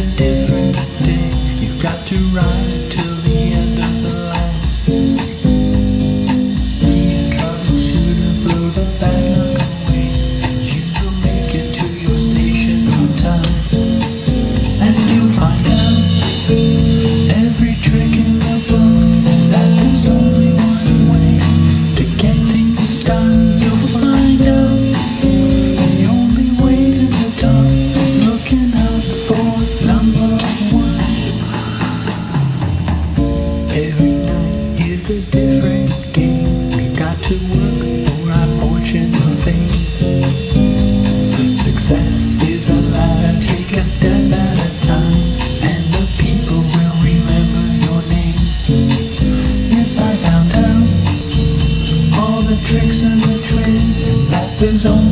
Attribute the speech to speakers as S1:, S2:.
S1: do. It's a different game. We got to work for our fortune or fame. Success is a ladder. Take a step at a time, and the people will remember your name. Yes, I found out all the tricks and the trends that there's only.